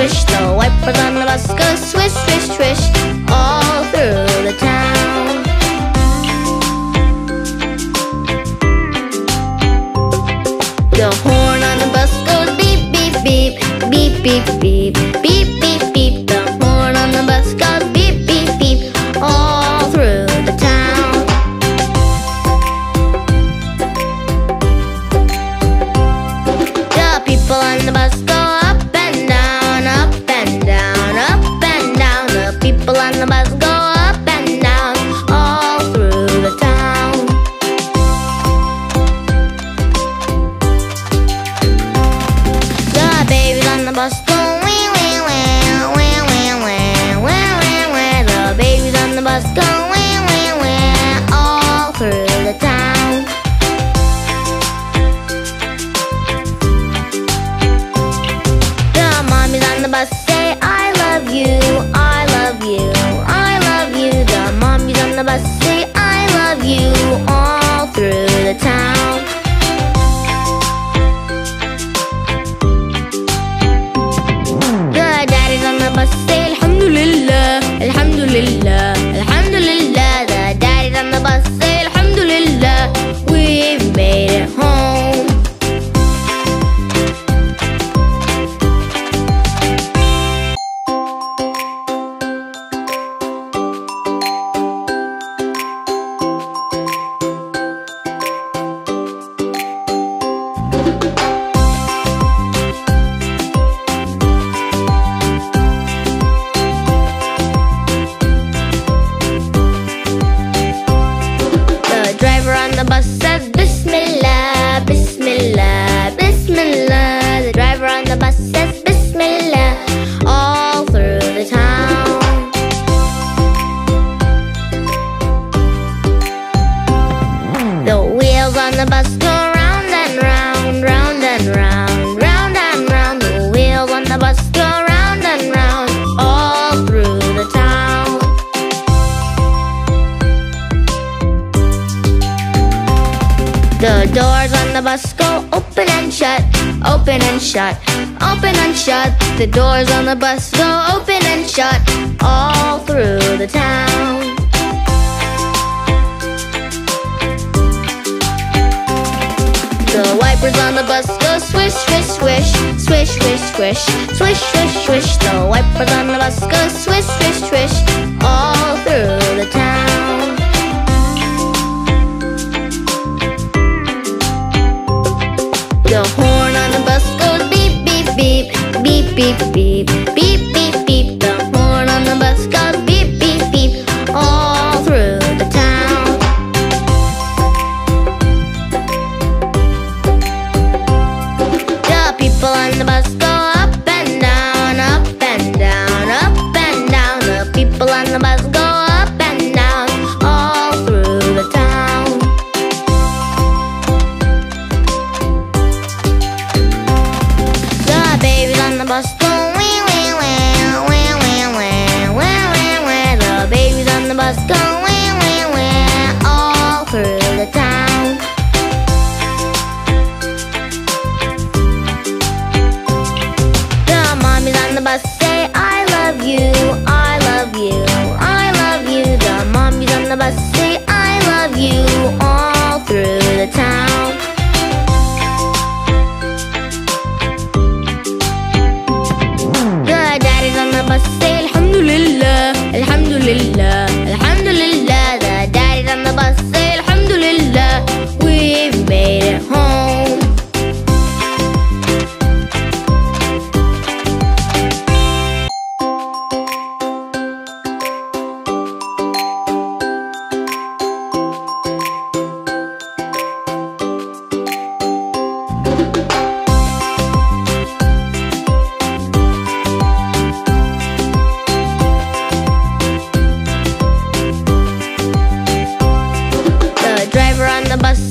swish. The wipers on the bus go swish, swish, swish all through the town. The horn on the bus goes beep, beep, beep, beep, beep, beep. driver on the bus says Bismillah, Bismillah, Bismillah. The driver on the bus says Bismillah all through the town. The wheels on the bus doors on the bus go open and shut, open and shut, open and shut. The doors on the bus go open and shut all through the town. The wipers on the bus go swish, swish, swish, swish, swish, swish, swish, swish, swish. The wipers on the bus go swish, swish, swish. The horn on the bus goes beep, beep, beep, beep, beep, beep, beep. going, all through the town. The on the bus say, I love you. the bus.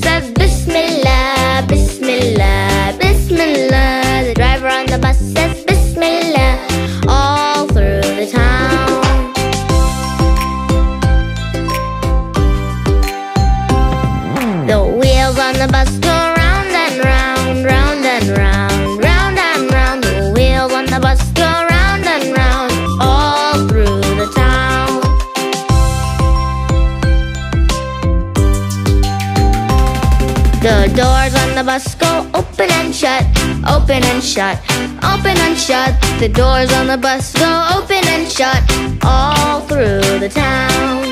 The bus go open and shut, open and shut, open and shut. The doors on the bus go open and shut all through the town.